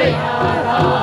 Hare